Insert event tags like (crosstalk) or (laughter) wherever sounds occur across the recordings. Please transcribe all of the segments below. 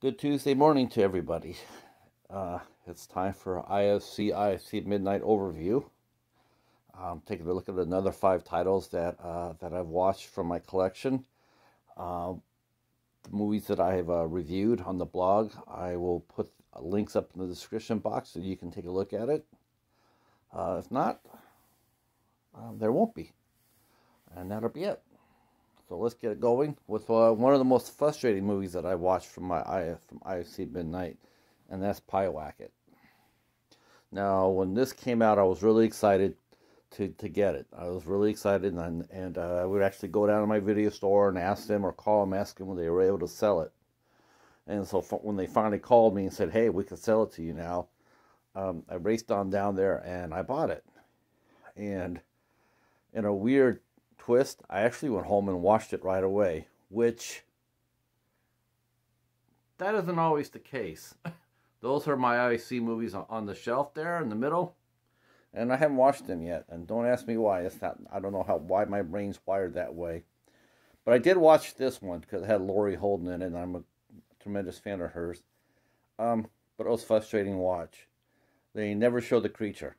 Good Tuesday morning to everybody. Uh, it's time for IFC IFC Midnight Overview. Um, taking a look at another five titles that uh, that I've watched from my collection. Uh, the movies that I have uh, reviewed on the blog, I will put links up in the description box so you can take a look at it. Uh, if not, um, there won't be. And that'll be it. So let's get it going with uh, one of the most frustrating movies that I watched from my from IFC Midnight, and that's Pyewacket. Now, when this came out, I was really excited to, to get it. I was really excited, and and uh, I would actually go down to my video store and ask them or call them, ask them when they were able to sell it. And so when they finally called me and said, "Hey, we can sell it to you now," um, I raced on down there and I bought it. And in a weird twist, I actually went home and watched it right away, which that isn't always the case. (laughs) Those are my IC movies on the shelf there in the middle, and I haven't watched them yet. And don't ask me why. It's not. I don't know how why my brain's wired that way. But I did watch this one because it had Laurie Holden in it, and I'm a tremendous fan of hers. Um, but it was frustrating watch. They never showed the creature.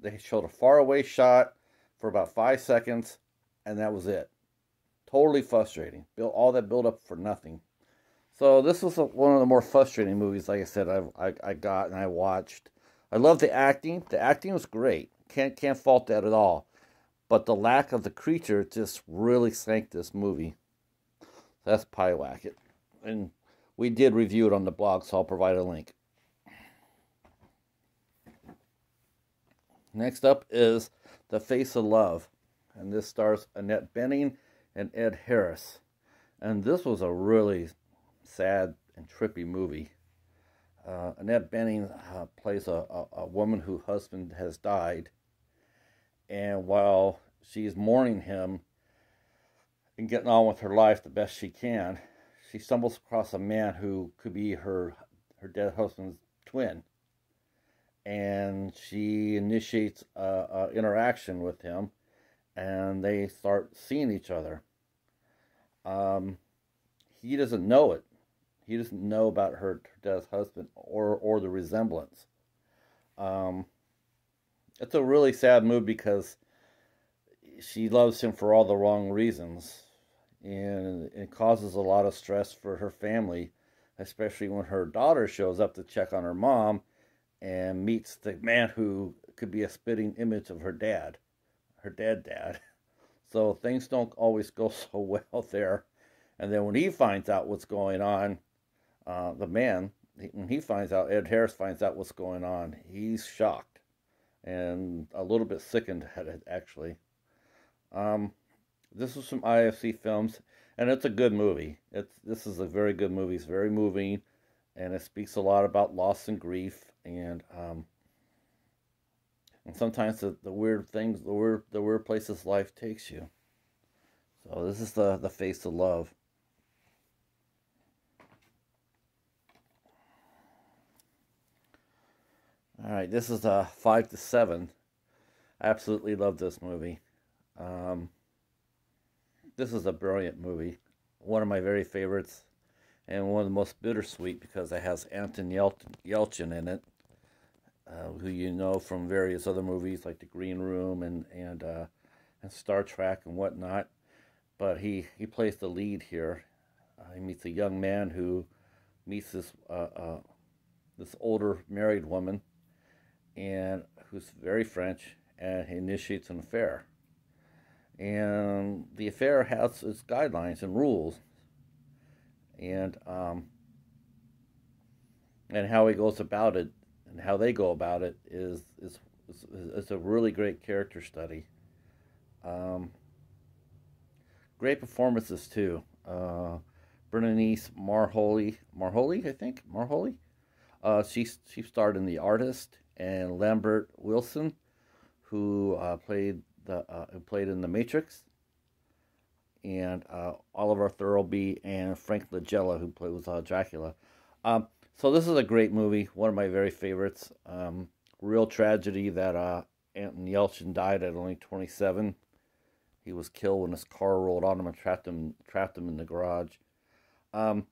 They showed a faraway shot for about five seconds, and that was it. Totally frustrating. Built all that build up for nothing. So this was a, one of the more frustrating movies, like I said, I, I I got and I watched. I love the acting. The acting was great. Can't can't fault that at all. But the lack of the creature just really sank this movie. That's Pyewacket. And we did review it on the blog, so I'll provide a link. Next up is The Face of Love, and this stars Annette Bening and Ed Harris. And this was a really sad and trippy movie. Uh, Annette Bening uh, plays a, a, a, woman whose husband has died, and while she's mourning him and getting on with her life the best she can, she stumbles across a man who could be her her dead husband's twin and she initiates a, a, interaction with him and they start seeing each other. Um, he doesn't know it. He doesn't know about her, dead husband or or the resemblance. Um, it's a really sad move because she loves him for all the wrong reasons and it causes a lot of stress for her family especially when her daughter shows up to check on her mom and meets the man who could be a spitting image of her dad, her dead dad. (laughs) So things don't always go (laughs) so well there. And then when he finds out what's going on, uh, the man, when he finds out, Ed Harris finds out what's going on, he's shocked and a little bit sickened at it, actually. Um, this is some IFC films, and it's a good movie. It's this is a very good movie. It's very moving, and it speaks a lot about loss and grief and um, and sometimes the, the weird things, the weird the weird places life takes you. So this is the the face of love. All right, this is a five to seven. I absolutely love this movie. Um, this is a brilliant movie, one of my very favorites, and one of the most bittersweet because it has Anton Yelchin in it uh, who you know from various other movies like The Green Room and and uh, and Star Trek and whatnot. But he he plays the lead here. Uh, he meets a young man who meets this uh, uh, this older married woman, and who's very French, and he initiates an affair. And the affair has its guidelines and rules, and um, and how he goes about it and how they go about it is is is, is a really great character study. Um, great performances too. Uh, Berenice Marjoli, Marjoli, I think Marjoli. Uh, she she starred in The Artist, and Lambert Wilson, who uh, played the uh, played in The Matrix, and uh, Olivia Thirlby and Frank Langella, who played with uh, Dracula. Um, so this is a great movie, one of my very favorites. Um, real tragedy that uh, Anton Yelchin died at only 27. He was killed when his car rolled on him and trapped him trapped him in the garage. Um,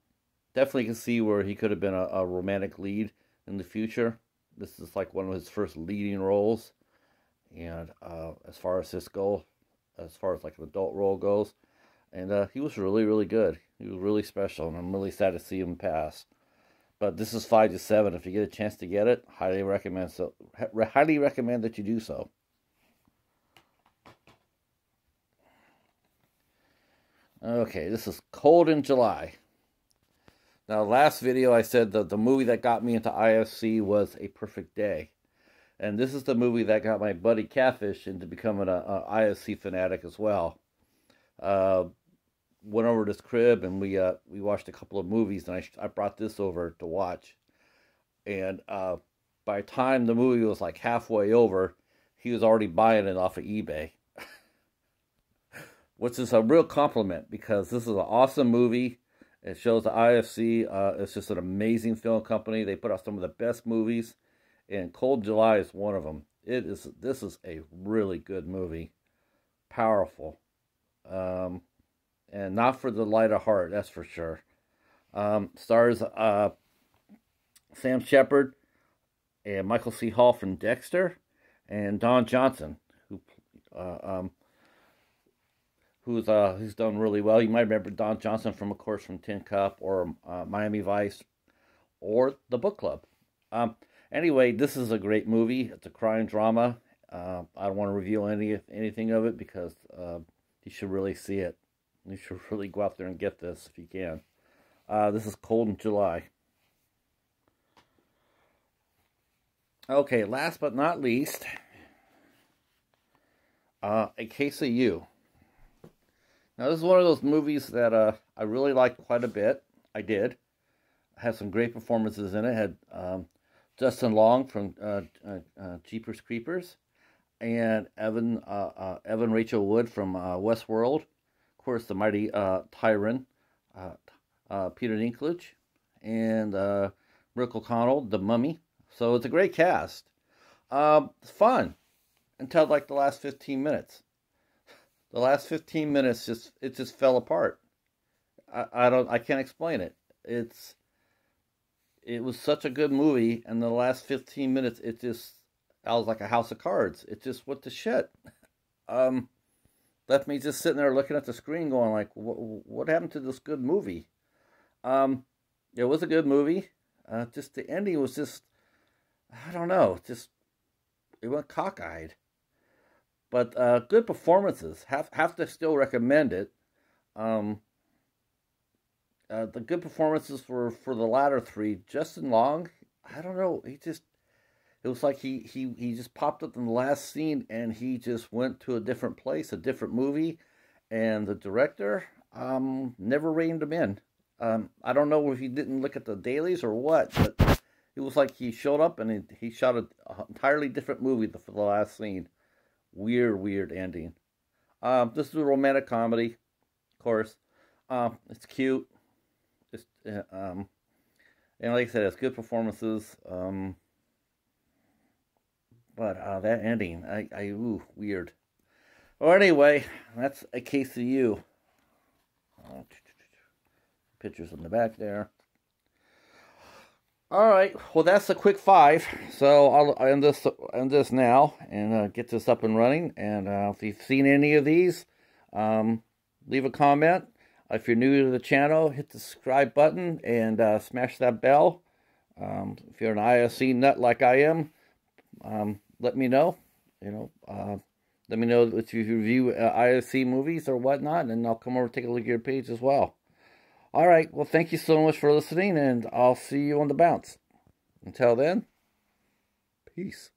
definitely can see where he could have been a, a romantic lead in the future. This is like one of his first leading roles. And uh, as far as this goal, as far as like an adult role goes, and uh, he was really, really good. He was really special, and I'm really sad to see him pass. But this is five to seven. If you get a chance to get it, highly recommend so. Highly recommend that you do so. Okay, this is Cold in July. Now, last video I said that the movie that got me into IFC was A Perfect Day. And this is the movie that got my buddy Catfish into becoming a, a IFC fanatic as well. Uh, went over to his crib and we uh, we watched a couple of movies and I, I brought this over to watch. And uh, by the time the movie was like halfway over, he was already buying it off of eBay. (laughs) Which is a real compliment because this is an awesome movie. It shows the IFC. Uh, it's just an amazing film company. They put out some of the best movies, and Cold July is one of them. It is. This is a really good movie, powerful. Um, and not for the light of heart, that's for sure. Um, stars uh, Sam Shepard and Michael C. Hall from Dexter, and Don Johnson, who uh, um, who's uh, who's done really well. You might remember Don Johnson from, of course, from Tin Cup or uh, Miami Vice, or The Book Club. Um, anyway, this is a great movie. It's a crime drama. Uh, I don't want to reveal any anything of it because uh, you should really see it. You should (laughs) really go out there and get this if you can. Uh, this is Cold in July. Okay, last but not least, uh, A Case of You. Now, this is one of those movies that uh, I really liked quite a bit. I did. It had some great performances in it. it had um, Justin Long from uh, uh, uh Jeepers Creepers and Evan uh, uh, Evan Rachel Wood from uh Westworld of course, the mighty uh, Tyrion, uh, uh, Peter Dinklage, and uh, Rick O'Connell, the Mummy. So it's a great cast. Um, it's fun until like the last 15 minutes. The last 15 minutes just it just fell apart. I, I don't I can't explain it. It's it was such a good movie, and the last 15 minutes it just I was like a house of cards. It just what the shit. Um, left me just sitting there looking at the screen going like, what happened to this good movie? Um, it was a good movie. Uh, just the ending was just, I don't know, just, it went cockeyed. But uh, good performances. Have, have to still recommend it. Um, uh, the good performances were for the latter three. Justin Long, I don't know, he just it was like he he he just popped up in the last scene and he just went to a different place, a different movie, and the director um never reined him in. Um, I don't know if he didn't look at the dailies or what, but it was like he showed up and he, he shot an entirely different movie for the last scene. Weird, weird ending. Um, this is a romantic comedy, of course. Um, it's cute. It's uh, um, and like I said, it's good performances. Um, but uh, that ending, I, I, ooh, weird. Well, anyway, that's a case of you. Pictures in the back there. All right, well, that's a quick five. So I'll end this end this now and uh, get this up and running. And uh, if you've seen any of these, um, leave a comment. If you're new to the channel, hit the subscribe button and uh, smash that bell. Um, if you're an IFC nut like I am, um, let me know. You know, uh, let me know if you review uh, movies or whatnot, and I'll come over take a look at your page as well. All right. Well, thank you so much for listening, and I'll see you on the bounce. Until then, peace.